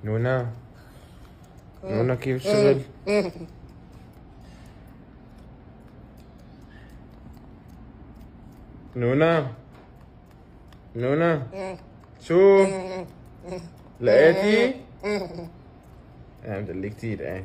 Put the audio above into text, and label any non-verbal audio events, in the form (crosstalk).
(laughs) نونا. نونا كيف الشغل؟ نونا. نونا. شو؟ لقيتي؟ أنا مدلي كتير إيه.